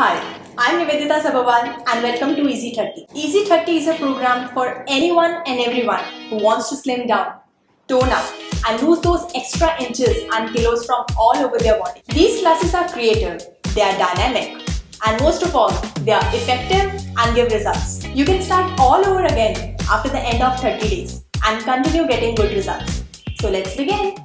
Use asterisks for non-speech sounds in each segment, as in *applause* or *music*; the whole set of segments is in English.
Hi, I'm Nivedita Sabawal and welcome to Easy 30. Easy 30 is a program for anyone and everyone who wants to slim down, tone up, and lose those extra inches and kilos from all over their body. These classes are creative, they are dynamic, and most of all, they are effective and give results. You can start all over again after the end of 30 days and continue getting good results. So let's begin.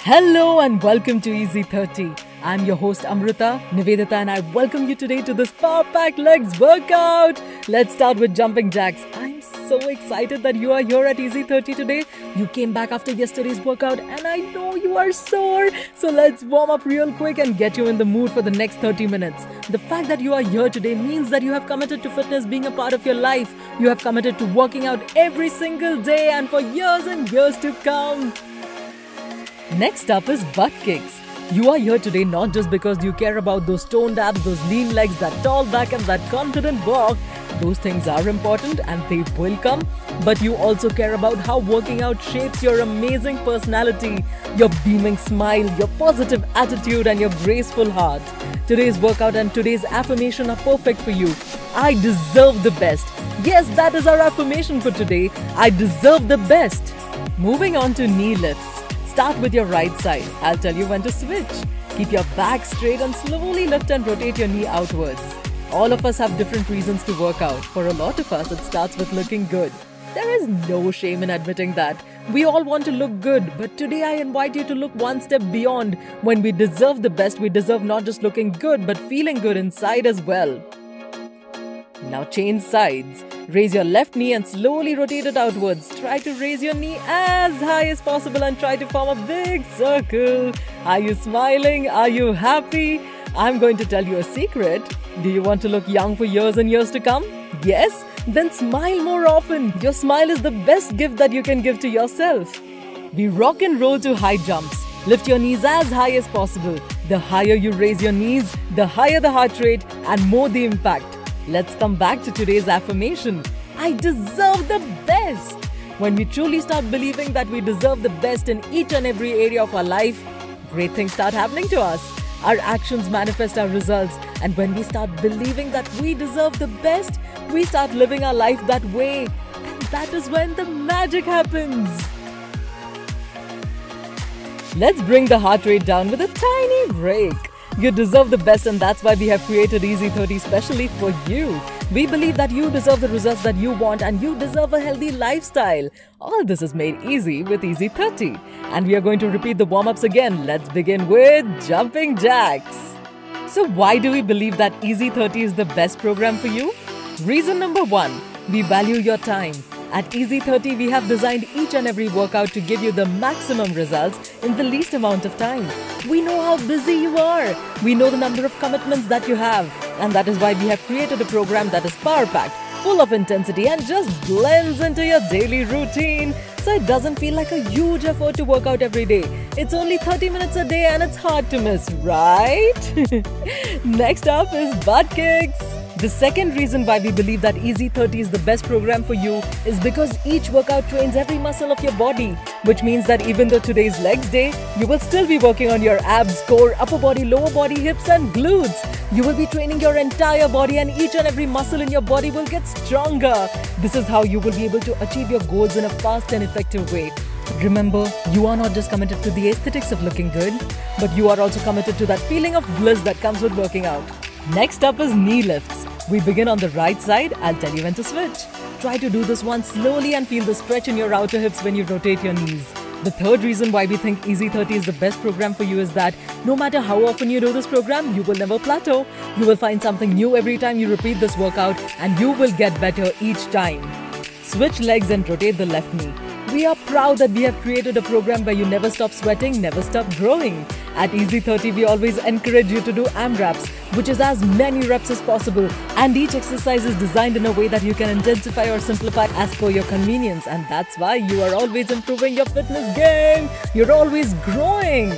Hello and welcome to Easy 30. I'm your host Amrita Nivedita and I welcome you today to this Power Pack Legs workout. Let's start with jumping jacks. I'm so excited that you are here at Easy 30 today. You came back after yesterday's workout and I know you are sore. So let's warm up real quick and get you in the mood for the next 30 minutes. The fact that you are here today means that you have committed to fitness being a part of your life. You have committed to working out every single day and for years and years to come. Next up is butt kicks. You are here today not just because you care about those toned abs, those lean legs, that tall back, and that confident walk. Those things are important and they will come. But you also care about how working out shapes your amazing personality, your beaming smile, your positive attitude, and your graceful heart. Today's workout and today's affirmation are perfect for you. I deserve the best. Yes, that is our affirmation for today. I deserve the best. Moving on to knee lifts. Start with your right side. I'll tell you when to switch. Keep your back straight and slowly lift and rotate your knee outwards. All of us have different reasons to work out. For a lot of us, it starts with looking good. There is no shame in admitting that. We all want to look good, but today I invite you to look one step beyond. When we deserve the best, we deserve not just looking good, but feeling good inside as well. Now change sides. Raise your left knee and slowly rotate it outwards. Try to raise your knee as high as possible and try to form a big circle. Are you smiling? Are you happy? I'm going to tell you a secret. Do you want to look young for years and years to come? Yes? Then smile more often. Your smile is the best gift that you can give to yourself. We rock and roll to high jumps. Lift your knees as high as possible. The higher you raise your knees, the higher the heart rate and more the impact. Let's come back to today's affirmation. I deserve the best. When we truly start believing that we deserve the best in each and every area of our life, great things start happening to us. Our actions manifest our results, and when we start believing that we deserve the best, we start living our life that way. And that is when the magic happens. Let's bring the heart rate down with a tiny break. You deserve the best, and that's why we have created Easy 30 specially for you. We believe that you deserve the results that you want and you deserve a healthy lifestyle. All this is made easy with Easy 30. And we are going to repeat the warm ups again. Let's begin with jumping jacks. So, why do we believe that Easy 30 is the best program for you? Reason number one we value your time. At Easy 30, we have designed each and every workout to give you the maximum results in the least amount of time. We know how busy you are. We know the number of commitments that you have. And that is why we have created a program that is power packed, full of intensity, and just blends into your daily routine. So it doesn't feel like a huge effort to work out every day. It's only 30 minutes a day and it's hard to miss, right? *laughs* Next up is butt kicks. The second reason why we believe that Easy 30 is the best program for you is because each workout trains every muscle of your body, which means that even though today's legs day, you will still be working on your abs, core, upper body, lower body, hips, and glutes. You will be training your entire body, and each and every muscle in your body will get stronger. This is how you will be able to achieve your goals in a fast and effective way. Remember, you are not just committed to the aesthetics of looking good, but you are also committed to that feeling of bliss that comes with working out. Next up is knee lifts. We begin on the right side. I'll tell you when to switch. Try to do this one slowly and feel the stretch in your outer hips when you rotate your knees. The third reason why we think Easy 30 is the best program for you is that no matter how often you do this program, you will never plateau. You will find something new every time you repeat this workout and you will get better each time. Switch legs and rotate the left knee. We are proud that we have created a program where you never stop sweating, never stop growing. At Easy 30, we always encourage you to do AMRAPs, which is as many reps as possible. And each exercise is designed in a way that you can intensify or simplify as per your convenience. And that's why you are always improving your fitness game. You're always growing.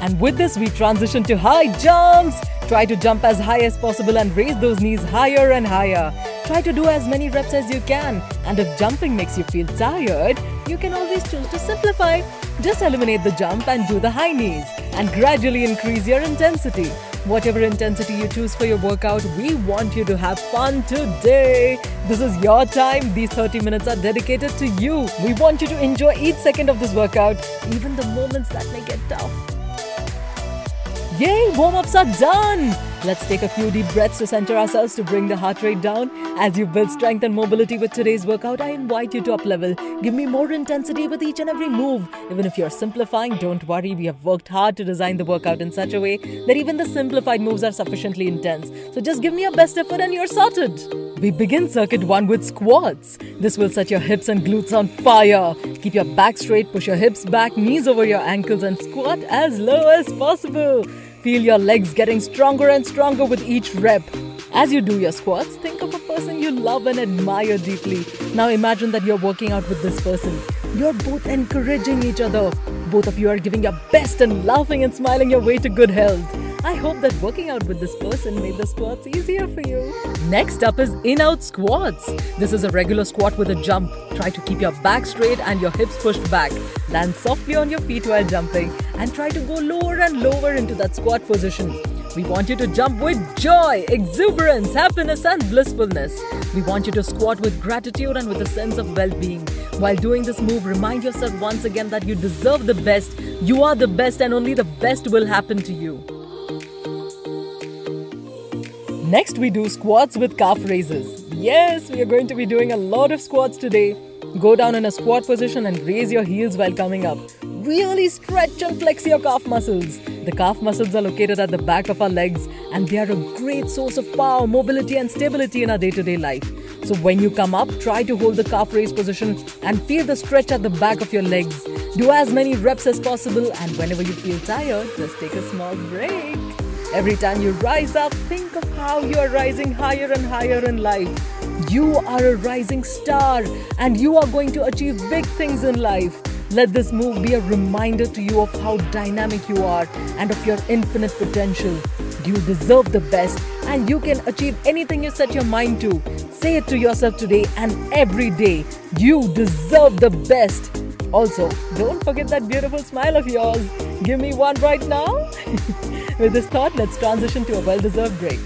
And with this, we transition to high jumps. Try to jump as high as possible and raise those knees higher and higher. Try to do as many reps as you can. And if jumping makes you feel tired, you can always choose to simplify. Just eliminate the jump and do the high knees and gradually increase your intensity. Whatever intensity you choose for your workout, we want you to have fun today. This is your time. These 30 minutes are dedicated to you. We want you to enjoy each second of this workout, even the moments that may get tough. Yay, warm ups are done! Let's take a few deep breaths to center ourselves to bring the heart rate down. As you build strength and mobility with today's workout, I invite you to up level. Give me more intensity with each and every move. Even if you're simplifying, don't worry, we have worked hard to design the workout in such a way that even the simplified moves are sufficiently intense. So just give me your best effort and you're sorted. We begin circuit 1 with squats. This will set your hips and glutes on fire. Keep your back straight, push your hips back, knees over your ankles, and squat as low as possible. Feel your legs getting stronger and stronger with each rep. As you do your squats, think of a person you love and admire deeply. Now imagine that you're working out with this person. You're both encouraging each other. Both of you are giving your best and laughing and smiling your way to good health. I hope that working out with this person made the squats easier for you. Next up is in out squats. This is a regular squat with a jump. Try to keep your back straight and your hips pushed back. Land softly on your feet while jumping and try to go lower and lower into that squat position. We want you to jump with joy, exuberance, happiness, and blissfulness. We want you to squat with gratitude and with a sense of well being. While doing this move, remind yourself once again that you deserve the best, you are the best, and only the best will happen to you. Next, we do squats with calf raises. Yes, we are going to be doing a lot of squats today. Go down in a squat position and raise your heels while coming up. Really stretch and flex your calf muscles. The calf muscles are located at the back of our legs and they are a great source of power, mobility, and stability in our day to day life. So, when you come up, try to hold the calf raise position and feel the stretch at the back of your legs. Do as many reps as possible, and whenever you feel tired, just take a small break. Every time you rise up, think of how you are rising higher and higher in life. You are a rising star and you are going to achieve big things in life. Let this move be a reminder to you of how dynamic you are and of your infinite potential. You deserve the best and you can achieve anything you set your mind to. Say it to yourself today and every day. You deserve the best. Also, don't forget that beautiful smile of yours. Give me one right now. *laughs* With this thought, let's transition to a well deserved break.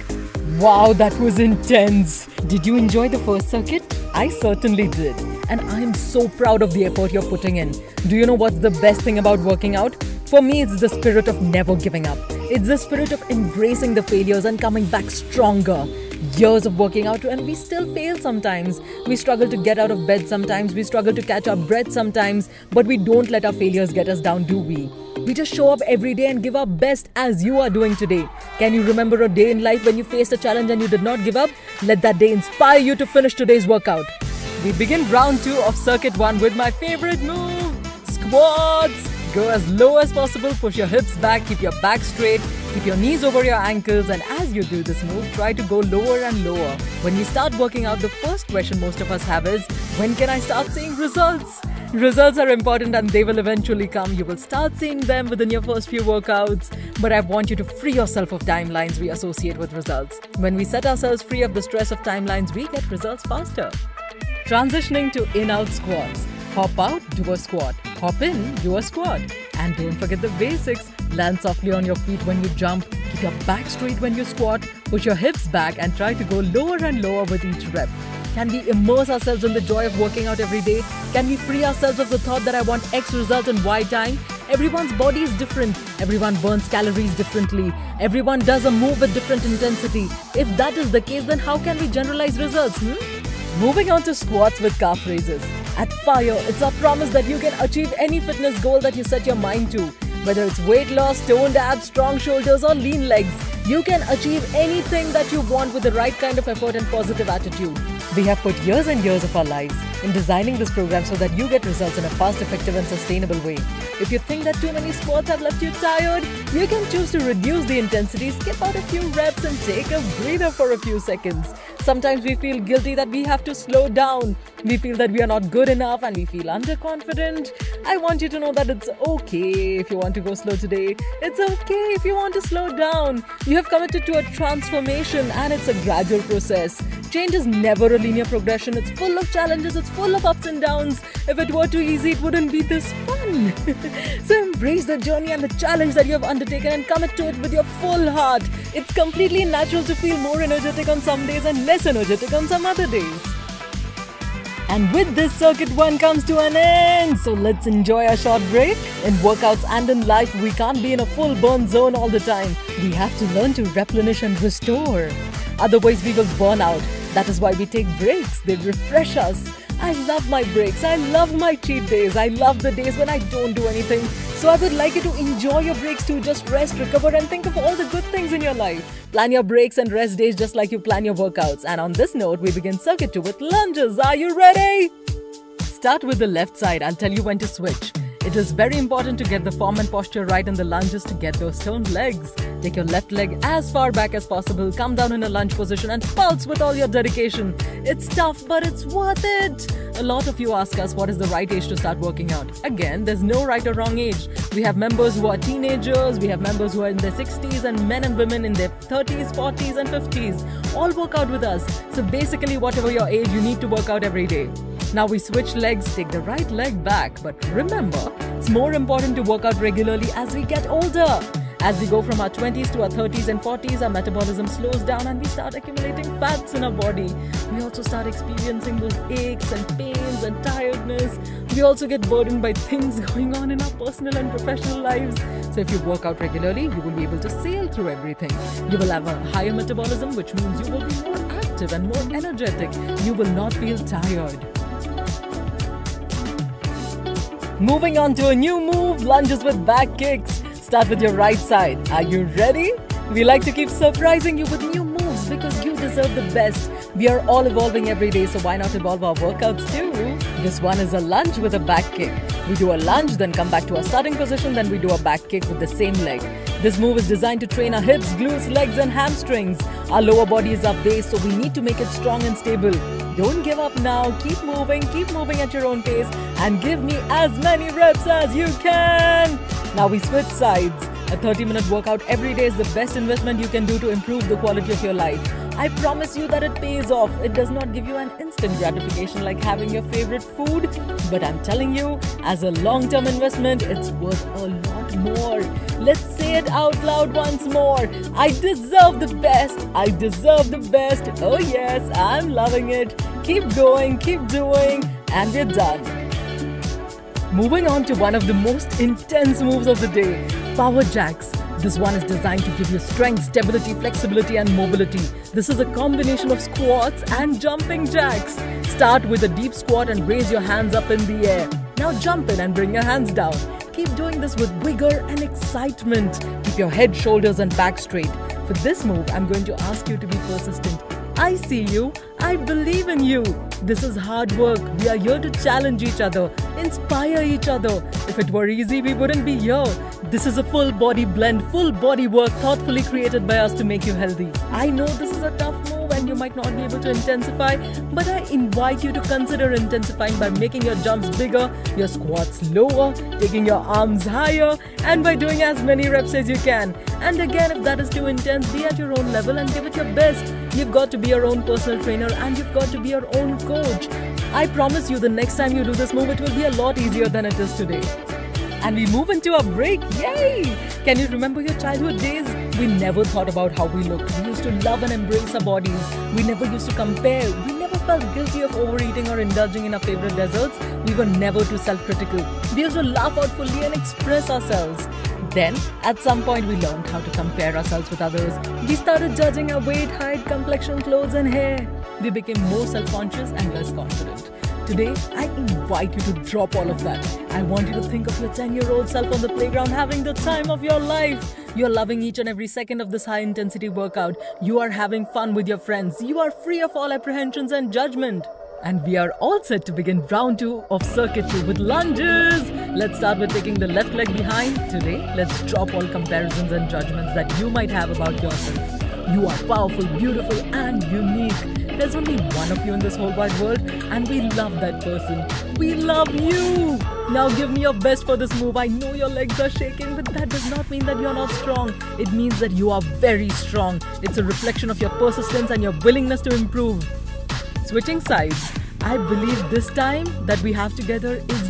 Wow, that was intense. Did you enjoy the first circuit? I certainly did. And I'm so proud of the effort you're putting in. Do you know what's the best thing about working out? For me, it's the spirit of never giving up. It's the spirit of embracing the failures and coming back stronger. Years of working out, and we still fail sometimes. We struggle to get out of bed sometimes, we struggle to catch our breath sometimes, but we don't let our failures get us down, do we? We just show up every day and give our best as you are doing today. Can you remember a day in life when you faced a challenge and you did not give up? Let that day inspire you to finish today's workout. We begin round 2 of circuit 1 with my favorite move squats. Go as low as possible, push your hips back, keep your back straight, keep your knees over your ankles, and as you do this move, try to go lower and lower. When you start working out, the first question most of us have is when can I start seeing results? Results are important and they will eventually come. You will start seeing them within your first few workouts. But I want you to free yourself of timelines we associate with results. When we set ourselves free of the stress of timelines, we get results faster. Transitioning to in out squats. Hop out, do a squat. Hop in, do a squat. And don't forget the basics. Land softly on your feet when you jump. Keep your back straight when you squat. Push your hips back and try to go lower and lower with each rep. Can we immerse ourselves in the joy of working out every day? Can we free ourselves of the thought that I want X result in Y time? Everyone's body is different. Everyone burns calories differently. Everyone does a move with different intensity. If that is the case, then how can we generalize results? Hmm? Moving on to squats with calf raises. At Fire, it's our promise that you can achieve any fitness goal that you set your mind to. Whether it's weight loss, toned abs, strong shoulders, or lean legs, you can achieve anything that you want with the right kind of effort and positive attitude. We have put years and years of our lives in designing this program so that you get results in a fast, effective, and sustainable way. If you think that too many sports have left you tired, you can choose to reduce the intensity, skip out a few reps, and take a breather for a few seconds. Sometimes we feel guilty that we have to slow down. We feel that we are not good enough and we feel underconfident. I want you to know that it's okay if you want to go slow today. It's okay if you want to slow down. You have committed to a transformation and it's a gradual process. Change is never a linear progression. It's full of challenges, it's full of ups and downs. If it were too easy, it wouldn't be this fun. *laughs* so Embrace the journey and the challenge that you have undertaken and commit to it with your full heart. It's completely natural to feel more energetic on some days and less energetic on some other days. And with this, Circuit 1 comes to an end. So let's enjoy a short break. In workouts and in life, we can't be in a full burn zone all the time. We have to learn to replenish and restore. Otherwise, we will burn out. That is why we take breaks, they refresh us. I love my breaks. I love my cheat days. I love the days when I don't do anything. So I would like you to enjoy your breaks too. Just rest, recover, and think of all the good things in your life. Plan your breaks and rest days just like you plan your workouts. And on this note, we begin circuit two with lunges. Are you ready? Start with the left side. I'll tell you when to switch. It is very important to get the form and posture right in the lunges to get those toned legs. Take your left leg as far back as possible, come down in a lunge position and pulse with all your dedication. It's tough, but it's worth it. A lot of you ask us what is the right age to start working out. Again, there's no right or wrong age. We have members who are teenagers, we have members who are in their 60s, and men and women in their 30s, 40s, and 50s. All work out with us. So basically, whatever your age, you need to work out every day. Now we switch legs, take the right leg back. But remember, it's more important to work out regularly as we get older. As we go from our 20s to our 30s and 40s, our metabolism slows down and we start accumulating fats in our body. We also start experiencing those aches and pains and tiredness. We also get burdened by things *laughs* going on in our personal and professional lives. So, if you work out regularly, you will be able to sail through everything. You will have a higher metabolism, which means you will be more active and more energetic. You will not feel tired. Moving on to a new move lunges with back kicks. Start with your right side. Are you ready? We like to keep surprising you with new moves because you deserve the best. We are all evolving every day, so why not evolve our workouts too? This one is a lunge with a back kick. We do a lunge, then come back to our starting position, then we do a back kick with the same leg. This move is designed to train our hips, glutes, legs, and hamstrings. Our lower body is our base, so we need to make it strong and stable. Don't give up now. Keep moving, keep moving at your own pace, and give me as many reps as you can. Now we switch sides. A 30 minute workout every day is the best investment you can do to improve the quality of your life. I promise you that it pays off. It does not give you an instant gratification like having your favorite food, but I'm telling you, as a long term investment, it's worth a lot more. Let's say it out loud once more. I deserve the best. I deserve the best. Oh, yes, I'm loving it. Keep going, keep doing, and we're done. Moving on to one of the most intense moves of the day power jacks. This one is designed to give you strength, stability, flexibility, and mobility. This is a combination of squats and jumping jacks. Start with a deep squat and raise your hands up in the air. Now jump in and bring your hands down. Keep doing this with vigor and excitement. Keep your head, shoulders, and back straight. For this move, I'm going to ask you to be persistent. I see you. I believe in you. This is hard work. We are here to challenge each other, inspire each other. If it were easy, we wouldn't be here. This is a full body blend, full body work thoughtfully created by us to make you healthy. I know this is a tough and you might not be able to intensify, but I invite you to consider intensifying by making your jumps bigger, your squats lower, taking your arms higher, and by doing as many reps as you can. And again, if that is too intense, be at your own level and give it your best. You've got to be your own personal trainer and you've got to be your own coach. I promise you, the next time you do this move, it will be a lot easier than it is today. And we move into a break. Yay! Can you remember your childhood days? We never thought about how we looked. We used to love and embrace our bodies. We never used to compare. We never felt guilty of overeating or indulging in our favorite desserts. We were never too self critical. We used to laugh out fully and express ourselves. Then, at some point, we learned how to compare ourselves with others. We started judging our weight, height, complexion, clothes, and hair. We became more self conscious and less confident. Today, I invite you to drop all of that. I want you to think of your 10 year old self on the playground having the time of your life. You're loving each and every second of this high intensity workout. You are having fun with your friends. You are free of all apprehensions and judgment. And we are all set to begin round two of circuit two with lunges. Let's start with taking the left leg behind. Today, let's drop all comparisons and judgments that you might have about yourself. You are powerful, beautiful, and unique. There's only one of you in this whole wide world, and we love that person. We love you! Now give me your best for this move. I know your legs are shaking, but that does not mean that you're not strong. It means that you are very strong. It's a reflection of your persistence and your willingness to improve. Switching sides. I believe this time that we have together is.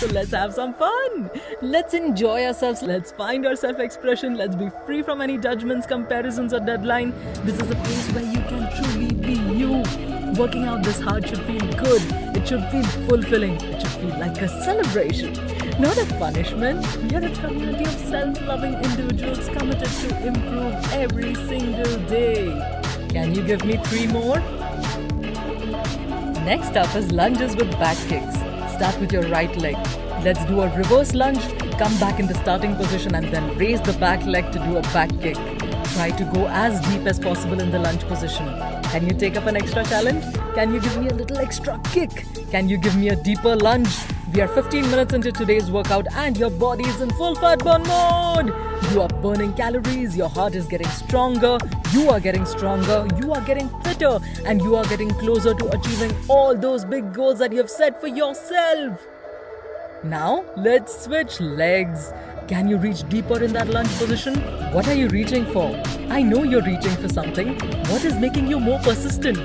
So let's have some fun. Let's enjoy ourselves. Let's find our self expression. Let's be free from any judgments, comparisons, or deadline. This is a place where you can truly be you. Working out this hard should feel good. It should feel fulfilling. It should feel like a celebration, not a punishment. Are a community of self loving individuals committed to improve every single day. Can you give me three more? Next up is lunges with back kicks. Start with your right leg. Let's do a reverse lunge, come back in the starting position, and then raise the back leg to do a back kick. Try to go as deep as possible in the lunge position. Can you take up an extra challenge? Can you give me a little extra kick? Can you give me a deeper lunge? We are 15 minutes into today's workout and your body is in full fat burn mode. You are burning calories, your heart is getting stronger, you are getting stronger, you are getting fitter, and you are getting closer to achieving all those big goals that you have set for yourself. Now, let's switch legs. Can you reach deeper in that lunge position? What are you reaching for? I know you're reaching for something. What is making you more persistent?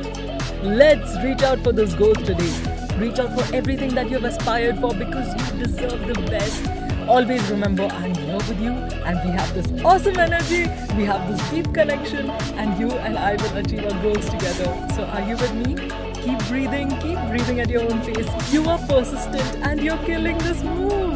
Let's reach out for those goals today. Reach out for everything that you've aspired for because you deserve the best. Always remember, I'm here with you, and we have this awesome energy, we have this deep connection, and you and I will achieve our goals together. So, are you with me? Keep breathing, keep breathing at your own pace. You are persistent, and you're killing this move.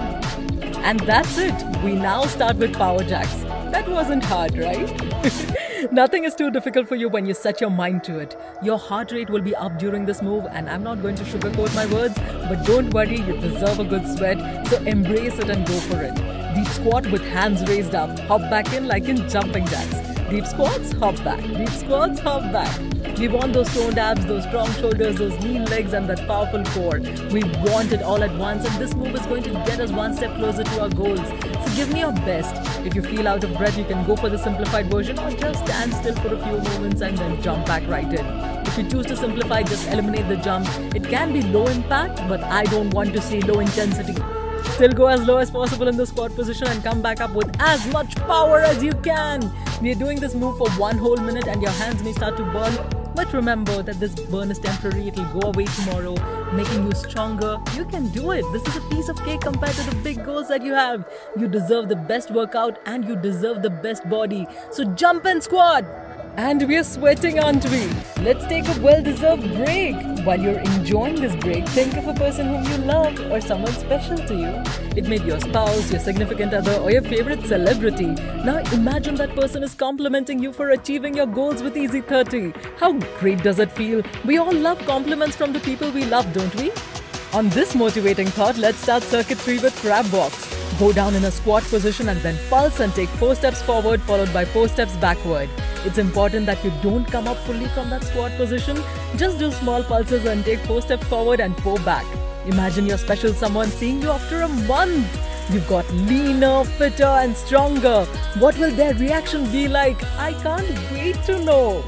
And that's it. We now start with power jacks. That wasn't hard, right? *laughs* Nothing is too difficult for you when you set your mind to it. Your heart rate will be up during this move, and I'm not going to sugarcoat my words, but don't worry, you deserve a good sweat, so embrace it and go for it. Deep squat with hands raised up, hop back in like in jumping jacks. Deep squats, hop back. Deep squats, hop back. We want those toned abs, those strong shoulders, those lean legs, and that powerful core. We want it all at once, and this move is going to get us one step closer to our goals. So give me your best. If you feel out of breath, you can go for the simplified version or just stand still for a few moments and then jump back right in. If you choose to simplify, just eliminate the jump. It can be low impact, but I don't want to see low intensity. Still go as low as possible in the squat position and come back up with as much power as you can. We are doing this move for one whole minute and your hands may start to burn. But remember that this burn is temporary, it'll go away tomorrow, making you stronger. You can do it. This is a piece of cake compared to the big goals that you have. You deserve the best workout and you deserve the best body. So jump and squat! And we're sweating, aren't we? Let's take a well deserved break. While you're enjoying this break, think of a person whom you love or someone special to you. It may be your spouse, your significant other, or your favorite celebrity. Now imagine that person is complimenting you for achieving your goals with Easy 30. How great does it feel? We all love compliments from the people we love, don't we? On this motivating thought, let's start circuit 3 with crab walks. Go down in a squat position and then pulse and take 4 steps forward followed by 4 steps backward. It's important that you don't come up fully from that squat position. Just do small pulses and take 4 steps forward and 4 back. Imagine your special someone seeing you after a month. You've got leaner, fitter, and stronger. What will their reaction be like? I can't wait to know.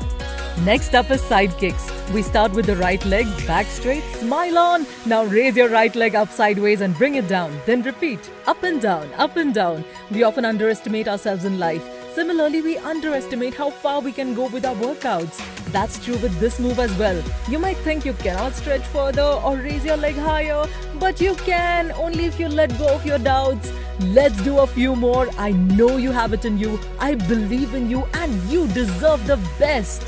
Next up is side kicks. We start with the right leg, back straight, smile on. Now raise your right leg up sideways and bring it down. Then repeat, up and down, up and down. We often underestimate ourselves in life. Similarly, we underestimate how far we can go with our workouts. That's true with this move as well. You might think you cannot stretch further or raise your leg higher, but you can only if you let go of your doubts. Let's do a few more. I know you have it in you. I believe in you and you deserve the best.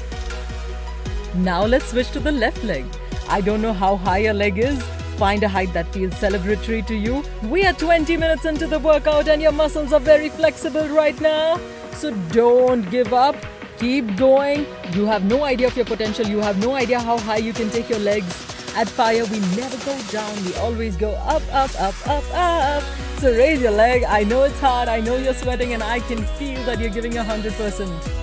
Now let's switch to the left leg. I don't know how high your leg is. Find a height that feels celebratory to you. We are 20 minutes into the workout and your muscles are very flexible right now. So don't give up. Keep going. You have no idea of your potential. You have no idea how high you can take your legs. At fire, we never go down. We always go up, up, up, up, up. So raise your leg. I know it's hard. I know you're sweating and I can feel that you're giving 100%.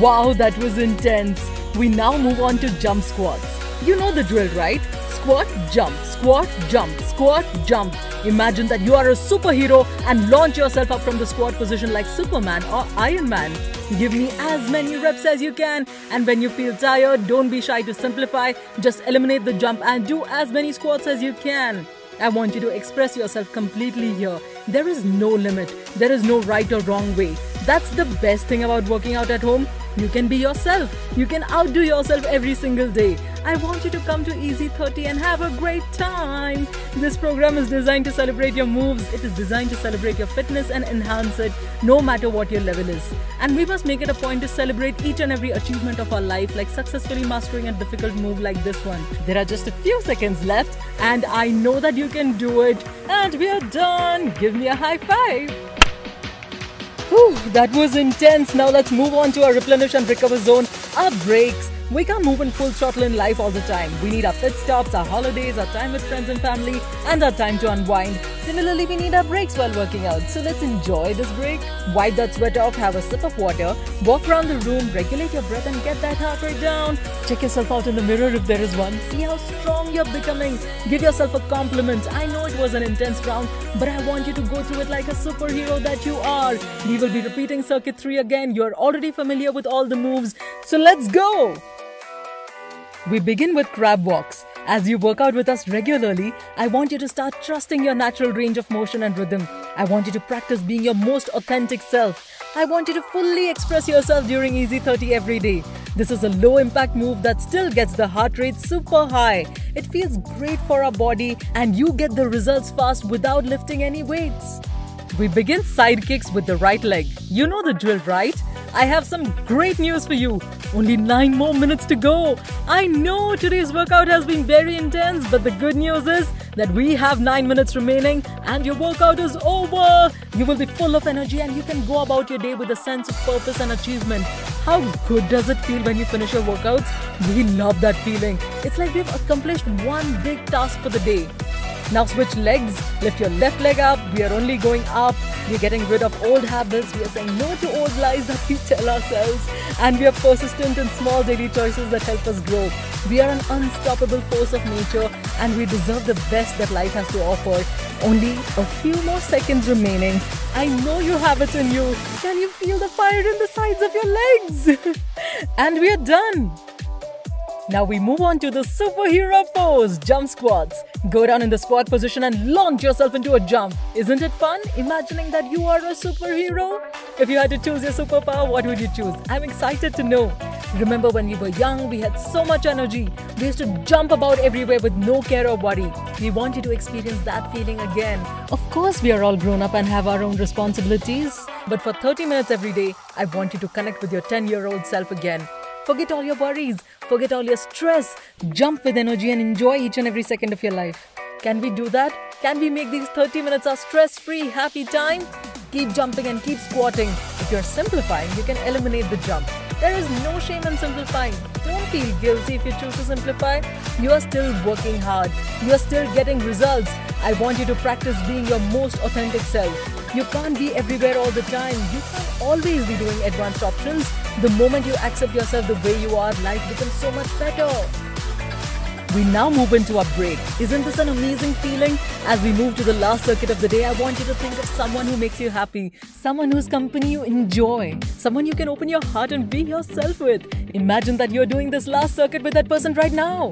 Wow, that was intense. We now move on to jump squats. You know the drill, right? Squat, jump, squat, jump, squat, jump. Imagine that you are a superhero and launch yourself up from the squat position like Superman or Iron Man. Give me as many reps as you can, and when you feel tired, don't be shy to simplify. Just eliminate the jump and do as many squats as you can. I want you to express yourself completely here. There is no limit, there is no right or wrong way. That's the best thing about working out at home. You can be yourself. You can outdo yourself every single day. I want you to come to Easy 30 and have a great time. This program is designed to celebrate your moves. It is designed to celebrate your fitness and enhance it no matter what your level is. And we must make it a point to celebrate each and every achievement of our life, like successfully mastering a difficult move like this one. There are just a few seconds left, and I know that you can do it. And we are done. Give me a high five. Whew, that was intense. Now let's move on to our replenish and recover zone, our breaks. We can't move in full throttle in life all the time. We need our pit stops, our holidays, our time with friends and family, and our time to unwind. Similarly, we need our breaks while working out. So let's enjoy this break. Wipe that sweat off, have a sip of water, walk around the room, regulate your breath, and get that heart rate down. Check yourself out in the mirror if there is one. See how strong you're becoming. Give yourself a compliment. I know it was an intense round, but I want you to go through it like a superhero that you are. We will be repeating circuit 3 again. You're already familiar with all the moves. So let's go! We begin with crab walks. As you work out with us regularly, I want you to start trusting your natural range of motion and rhythm. I want you to practice being your most authentic self. I want you to fully express yourself during Easy 30 every day. This is a low impact move that still gets the heart rate super high. It feels great for our body and you get the results fast without lifting any weights. We begin side kicks with the right leg. You know the drill, right? I have some great news for you. Only 9 more minutes to go. I know today's workout has been very intense, but the good news is that we have 9 minutes remaining and your workout is over. You will be full of energy and you can go about your day with a sense of purpose and achievement. How good does it feel when you finish your workouts? We love that feeling. It's like we've accomplished one big task for the day. Now switch legs, lift your left leg up. We are only going up. We're getting rid of old habits. We are saying no to old lies that we tell ourselves. And we are persistent in small daily choices that help us grow. We are an unstoppable force of nature and we deserve the best that life has to offer. Only a few more seconds remaining. I know you have it in you. Can you feel the fire in the sides of your legs? *laughs* and we are done. Now we move on to the superhero pose, jump squats. Go down in the squat position and launch yourself into a jump. Isn't it fun imagining that you are a superhero? If you had to choose your superpower, what would you choose? I'm excited to know. Remember when we were young, we had so much energy. We used to jump about everywhere with no care or worry. We want you to experience that feeling again. Of course, we are all grown up and have our own responsibilities. But for 30 minutes every day, I want you to connect with your 10 year old self again. Forget all your worries, forget all your stress, jump with energy and enjoy each and every second of your life. Can we do that? Can we make these 30 minutes a stress free, happy time? Keep jumping and keep squatting. If you're simplifying, you can eliminate the jump. There is no shame in simplifying. Don't feel guilty if you choose to simplify. You are still working hard. You are still getting results. I want you to practice being your most authentic self. You can't be everywhere all the time. You can't always be doing advanced options. The moment you accept yourself the way you are, life becomes so much better. We now move into our break. Isn't this an amazing feeling? As we move to the last circuit of the day, I want you to think of someone who makes you happy, someone whose company you enjoy, someone you can open your heart and be yourself with. Imagine that you're doing this last circuit with that person right now.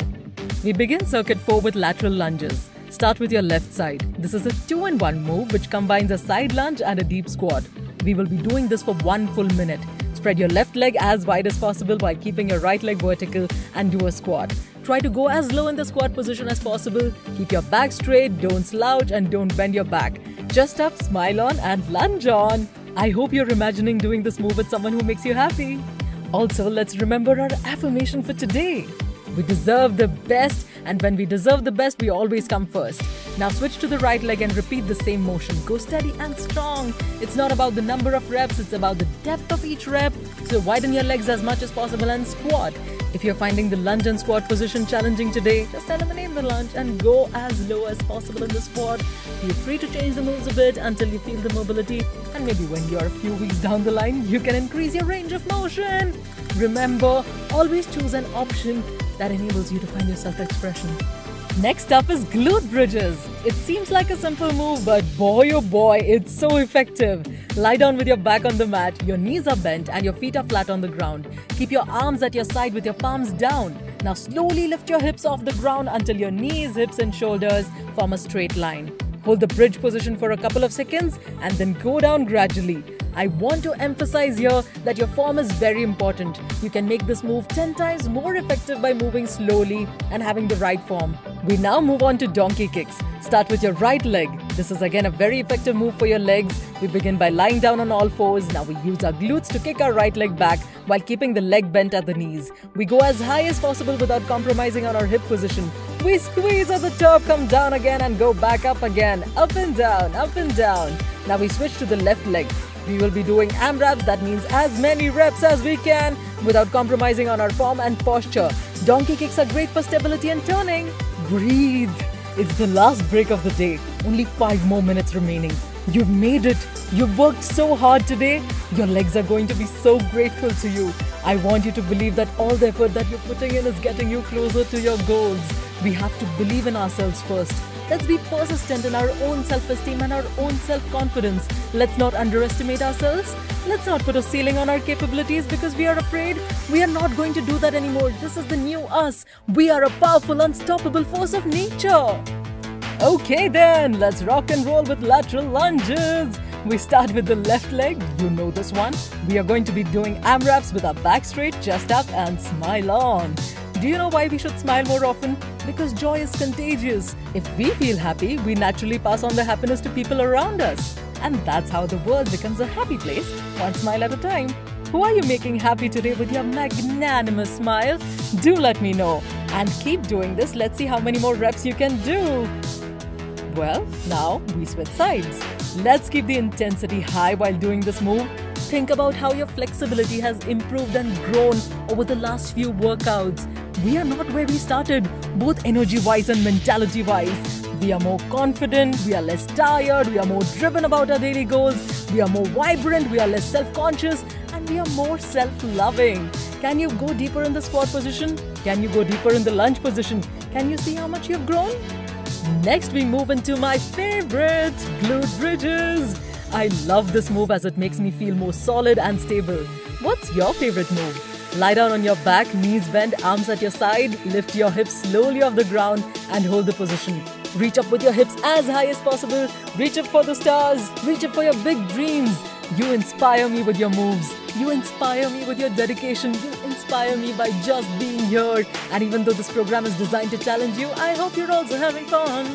We begin circuit 4 with lateral lunges. Start with your left side. This is a 2 in 1 move which combines a side lunge and a deep squat. We will be doing this for 1 full minute. Spread your left leg as wide as possible while keeping your right leg vertical and do a squat. Try to go as low in the squat position as possible. Keep your back straight, don't slouch, and don't bend your back. Just up, smile on, and lunge on. I hope you're imagining doing this move with someone who makes you happy. Also, let's remember our affirmation for today. We deserve the best and when we deserve the best, we always come first. Now switch to the right leg and repeat the same motion. Go steady and strong. It's not about the number of reps, it's about the depth of each rep. So widen your legs as much as possible and squat. If you're finding the and squat position challenging today, just eliminate the lunge and go as low as possible in the squat. Feel free to change the moves a bit until you feel the mobility, and maybe when you're a few weeks down the line, you can increase your range of motion. Remember, always choose an option that enables you to find your self expression. Next up is glute bridges. It seems like a simple move, but boy oh boy, it's so effective. Lie down with your back on the mat, your knees are bent, and your feet are flat on the ground. Keep your arms at your side with your palms down. Now slowly lift your hips off the ground until your knees, hips, and shoulders form a straight line. Hold the bridge position for a couple of seconds and then go down gradually. I want to emphasize here that your form is very important. You can make this move 10 times more effective by moving slowly and having the right form. We now move on to donkey kicks. Start with your right leg. This is again a very effective move for your legs. We begin by lying down on all fours. Now we use our glutes to kick our right leg back while keeping the leg bent at the knees. We go as high as possible without compromising on our hip position. We squeeze at the top, come down again and go back up again. Up and down, up and down. Now we switch to the left leg. We will be doing AMRAPs, that means as many reps as we can without compromising on our form and posture. Donkey kicks are great for stability and turning. Breathe. It's the last break of the day. Only five more minutes remaining. You've made it. You've worked so hard today. Your legs are going to be so grateful to you. I want you to believe that all the effort that you're putting in is getting you closer to your goals. We have to believe in ourselves first. Let's be persistent in our own self esteem and our own self confidence. Let's not underestimate ourselves. Let's not put a ceiling on our capabilities because we are afraid. We are not going to do that anymore. This is the new us. We are a powerful, unstoppable force of nature. Okay, then, let's rock and roll with lateral lunges. We start with the left leg, you know this one. We are going to be doing AMRAPs with our back straight, chest up, and smile on. Do you know why we should smile more often? Because joy is contagious. If we feel happy, we naturally pass on the happiness to people around us. And that's how the world becomes a happy place, one smile at a time. Who are you making happy today with your magnanimous smile? Do let me know. And keep doing this. Let's see how many more reps you can do. Well, now we switch sides. Let's keep the intensity high while doing this move. Think about how your flexibility has improved and grown over the last few workouts. We are not where we started, both energy wise and mentality wise. We are more confident, we are less tired, we are more driven about our daily goals, we are more vibrant, we are less self conscious, and we are more self loving. Can you go deeper in the squat position? Can you go deeper in the lunge position? Can you see how much you've grown? Next, we move into my favorite glute bridges. I love this move as it makes me feel more solid and stable. What's your favorite move? Lie down on your back, knees bent, arms at your side, lift your hips slowly off the ground and hold the position. Reach up with your hips as high as possible. Reach up for the stars. Reach up for your big dreams. You inspire me with your moves. You inspire me with your dedication. You inspire me by just being here. And even though this program is designed to challenge you, I hope you're also having fun.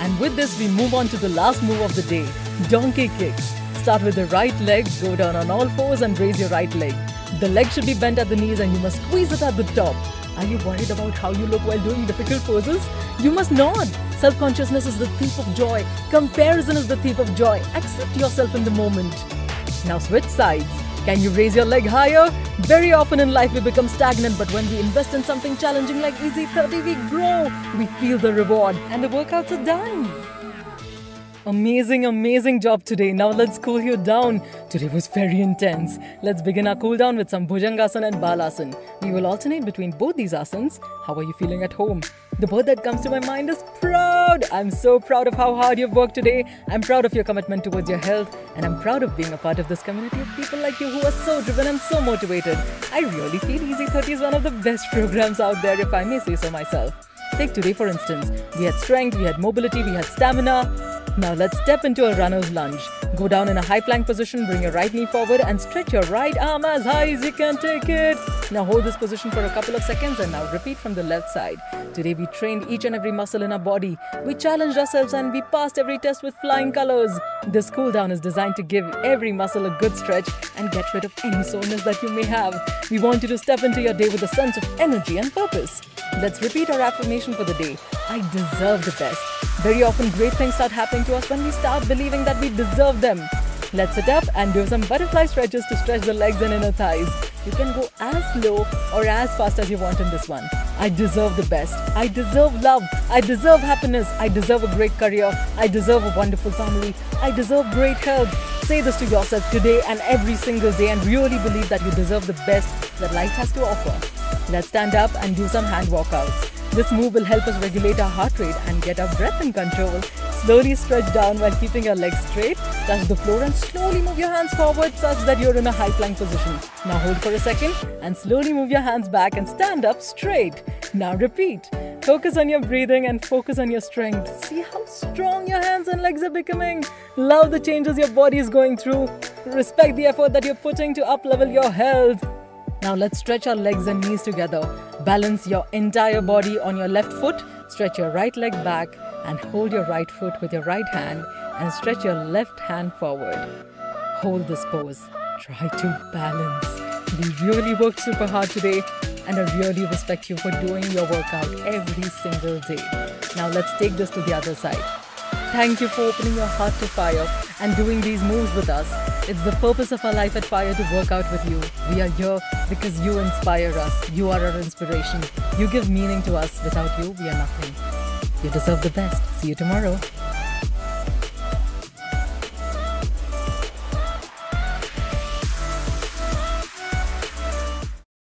And with this, we move on to the last move of the day donkey kicks. Start with the right leg, go down on all fours, and raise your right leg. The leg should be bent at the knees, and you must squeeze it at the top. Are you worried about how you look while doing difficult poses? You must not. Self consciousness is the thief of joy. Comparison is the thief of joy. Accept yourself in the moment. Now switch sides. Can you raise your leg higher? Very often in life we become stagnant, but when we invest in something challenging like Easy 30, we grow. We feel the reward, and the workouts are done. Amazing, amazing job today. Now let's cool you down. Today was very intense. Let's begin our cool down with some Bhujangasana and Balasana. We will alternate between both these asanas. How are you feeling at home? The word that comes to my mind is proud. I'm so proud of how hard you've worked today. I'm proud of your commitment towards your health. And I'm proud of being a part of this community of people like you who are so driven and so motivated. I really feel Easy 30 is one of the best *laughs* programs out there, if I may say so myself. Take today, for instance. We had strength, we had mobility, we had stamina. Now let's step into a runner's lunge. Go down in a high plank position, bring your right knee forward and stretch your right arm as high as you can take it. Now hold this position for a couple of seconds and now repeat from the left side. Today we trained each and every muscle in our body. We challenged ourselves and we passed every test with flying colors. This cool down is designed to give every muscle a good stretch and get rid of any soreness that you may have. We want you to step into your day with a sense of energy and purpose. Let's repeat our affirmation for the day. I deserve the best. Very often, great things start happening to us when we start believing that we deserve them. Let's sit up and do some butterfly stretches to stretch the legs and inner thighs. You can go as slow or as fast as you want in this one. I deserve the best. I deserve love. I deserve happiness. I deserve a great career. I deserve a wonderful family. I deserve great health. Say this to yourself today and every single day and really believe that you deserve the best that life has to offer. Let's stand up and do some hand walkouts. This move will help us regulate our heart rate and get our breath in control. Slowly stretch down while keeping your legs straight. Touch the floor and slowly move your hands forward such that you're in a high plank position. Now hold for a second and slowly move your hands back and stand up straight. Now repeat. Focus on your breathing and focus on your strength. See how strong your hands and legs are becoming. Love the changes your body is going through. Respect the effort that you're putting to up level your health. Now let's stretch our legs and knees together. Balance your entire body on your left foot. Stretch your right leg back and hold your right foot with your right hand and stretch your left hand forward. Hold this pose. Try to balance. We really worked super hard today and I really respect you for doing your workout every single day. Now let's take this to the other side. Thank you for opening your heart to fire and doing these moves with us. It's the purpose of our life at Fire to work out with you. We are here because you inspire us. You are our inspiration. You give meaning to us. Without you, we are nothing. You deserve the best. See you tomorrow.